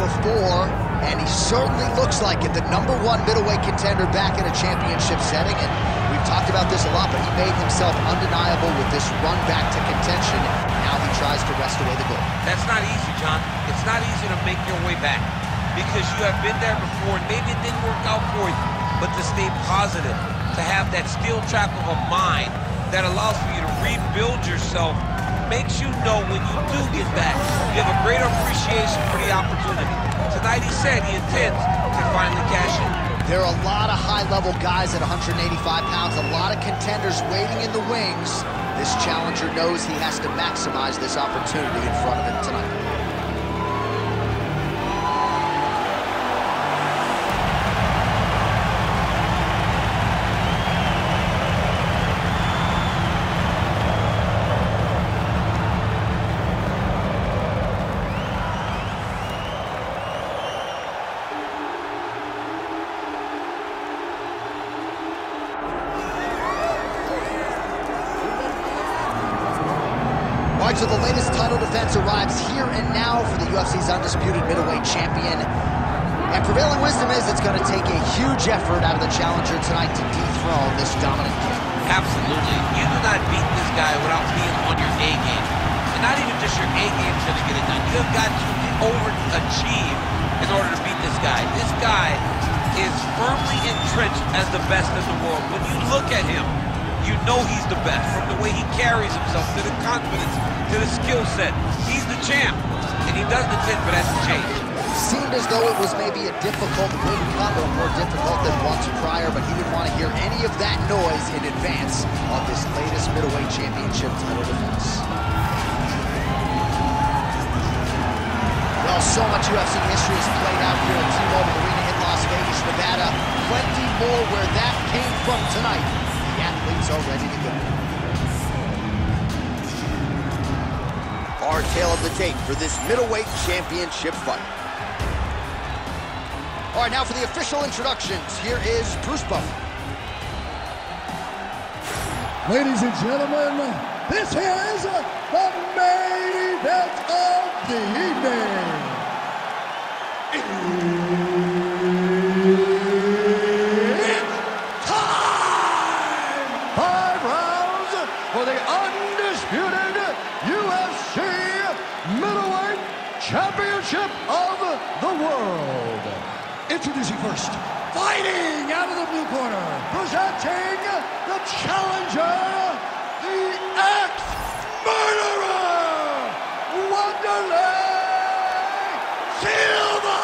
before, and he certainly looks like it. The number one middleweight contender back in a championship setting, and we've talked about this a lot, but he made himself undeniable with this run back to contention. Now he tries to wrest away the gold. That's not easy, John. It's not easy to make your way back because you have been there before, and maybe it didn't work out for you, but to stay positive, to have that steel trap of a mind that allows for you to rebuild yourself makes you know when you do get back, you have a greater appreciation for the opportunity. Tonight he said he intends to finally cash in. There are a lot of high-level guys at 185 pounds, a lot of contenders waiting in the wings. This challenger knows he has to maximize this opportunity in front of him tonight. So the latest title defense arrives here and now for the UFC's undisputed middleweight champion. And prevailing wisdom is it's going to take a huge effort out of the challenger tonight to dethrone this dominant king. Absolutely. You do not beat this guy without being on your A game. And not even just your A game is going to get it done. You have got to overachieve in order to beat this guy. This guy is firmly entrenched as the best in the world. When you look at him, you know he's the best from the way he carries himself, to the confidence, to the skill set. He's the champ, and he doesn't intend for that to change. Seemed as though it was maybe a difficult win or more difficult than once prior, but he didn't want to hear any of that noise in advance of this latest middleweight championship title defense. Well, so much UFC history has played out here at T-Mobile Arena in Las Vegas, Nevada. Plenty more where that came from tonight are ready to go. Our tale of the tape for this middleweight championship fight. All right, now for the official introductions, here is Bruce Buffer. Ladies and gentlemen, this is the main event of the evening. Introducing first, fighting out of the blue corner, presenting the challenger, the Axe Murderer, Wanderlei Silva!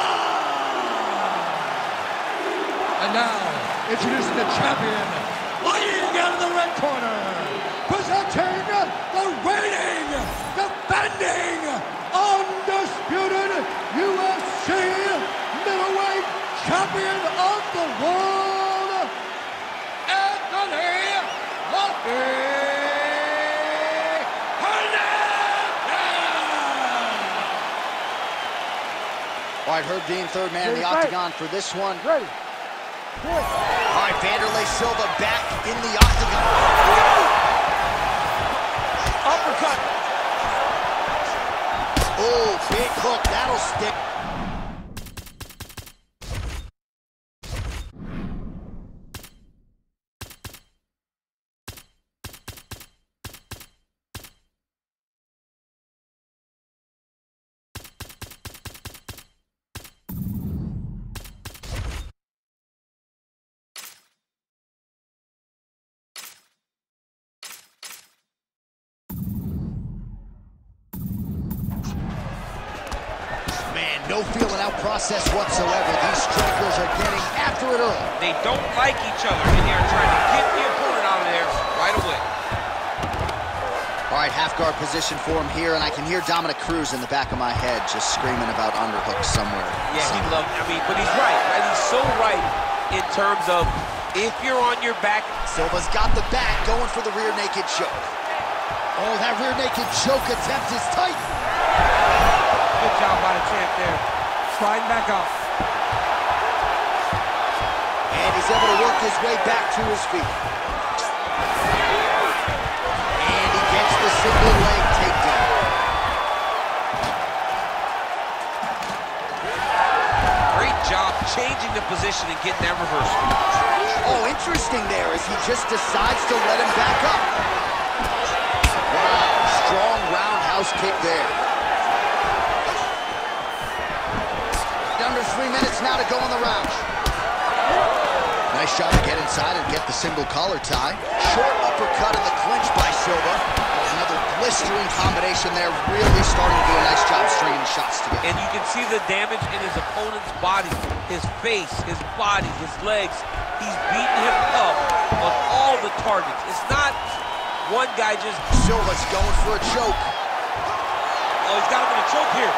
And now, introducing the champion, fighting out of the red corner, presenting the reigning, defending, undisputed UFC champion of the world, Anthony All right, Herb Dean, third man in the octagon for this one. Ready. All right, Wanderlei Silva back in the octagon. Uppercut. Oh, big hook. That'll stick. No feeling out process whatsoever. These strikers are getting after it early. They don't like each other, and they're trying to get the opponent out of there right away. All right, half guard position for him here, and I can hear Dominick Cruz in the back of my head just screaming about underhooks somewhere. Yeah, he loves, I mean, but he's right, right? He's so right in terms of if you're on your back. Silva's got the back going for the rear naked choke. Oh, that rear naked choke attempt is tight job by the champ there. Sliding back up. And he's able to work his way back to his feet. And he gets the single leg takedown. Great job changing the position and getting that reversal. Oh, interesting there as he just decides to let him back up. Go in the round. Nice shot to get inside and get the single collar tie. Short uppercut in the clinch by Silva. Another blistering combination there, really starting to do a nice job stringing the shots together. And you can see the damage in his opponent's body, his face, his body, his legs. He's beating him up on all the targets. It's not one guy just, Silva's going for a choke. oh, he's got him in a choke here.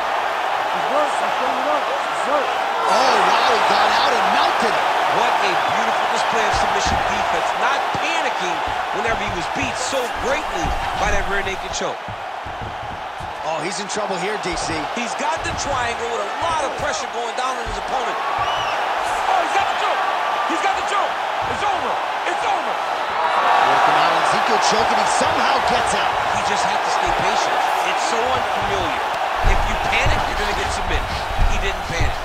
Oh, wow, he got out and melted him. What a beautiful display of submission defense. Not panicking whenever he was beat so greatly by that rear naked choke. Oh, he's in trouble here, DC. He's got the triangle with a lot of pressure going down on his opponent. Oh, he's got the choke. He's got the choke. It's over. It's over. Working out Ezekiel choking, he somehow gets out. He just had to stay patient. It's so unfamiliar. If you panic, you're going to get submitted. He didn't panic.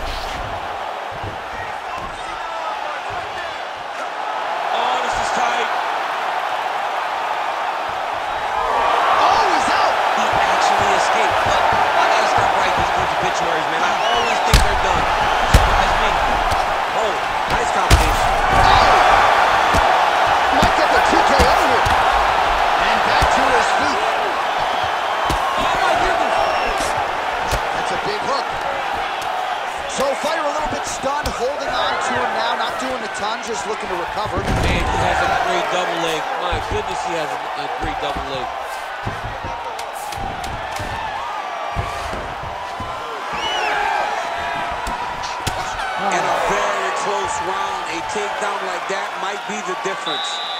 Just looking to recover. Man, he has a great double leg. My goodness, he has a, a great double leg. In a very close round, a takedown like that might be the difference.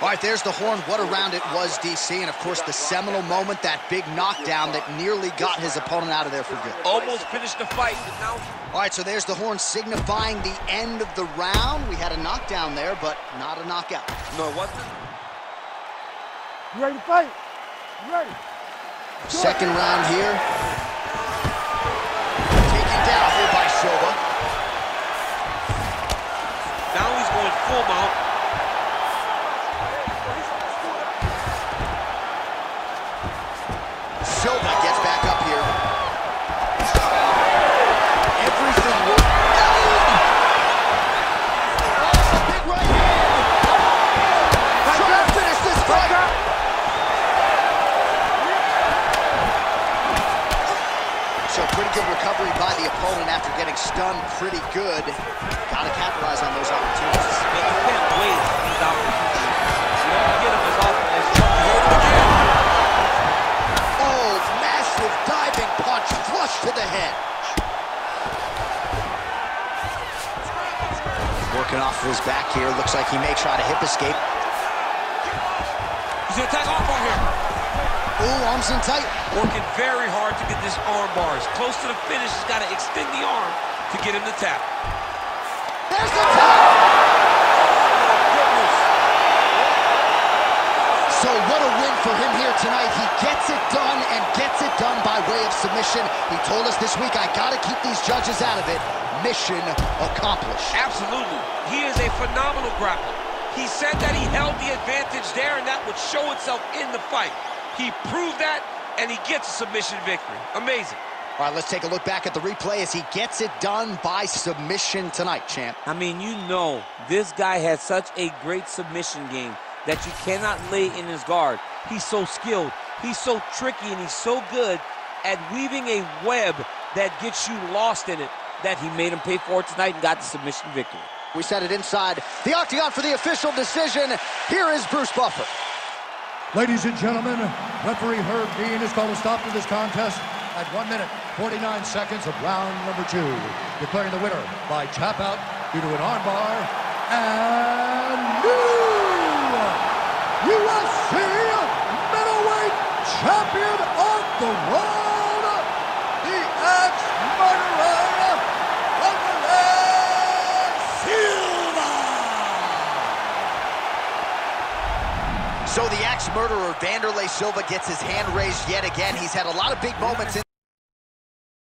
All right, there's the horn. What a round it was, DC. And, of course, the seminal moment, that big knockdown that nearly got his opponent out of there for good. Almost finished the fight, All right, so there's the horn signifying the end of the round. We had a knockdown there, but not a knockout. no, it wasn't. You ready to fight? You ready? Second round here. Taken down here by Silva. Now he's going full mount. After stunned pretty good. Got to capitalize on those opportunities. Man, you can't waste these opportunities. You don't get them as often as you again. Oh, massive diving punch flush to the head. Working off of his back here. Looks like he may try to hip escape. He's gonna attack off right here. Ooh, arms in tight. Working very hard to get this arm bars. Close to the finish, he's got to extend the arm to get him to tap. There's the tap. Goodness. So what a win for him here tonight. He gets it done and gets it done by way of submission. He told us this week, I got to keep these judges out of it. Mission accomplished. Absolutely. He is a phenomenal grappler. He said that he held the advantage there and that would show itself in the fight. He proved that and he gets a submission victory. Amazing. All right, let's take a look back at the replay as he gets it done by submission tonight, champ. I mean, you know, this guy has such a great submission game that you cannot lay in his guard. He's so skilled, he's so tricky, and he's so good at weaving a web that gets you lost in it that he made him pay for it tonight and got the submission victory. We set it inside the octagon for the official decision. Here is Bruce Buffer. Ladies and gentlemen, referee Herb Dean has called a stop to this contest at 1 minute 49 seconds of round number two, declaring the winner by tap out due to an armbar and new UFC middleweight champion of the world, the Axe Murderer, Silva. So the ex-murderer Wanderlei Silva gets his hand raised yet again. He's had a lot of big moments in